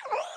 Oh!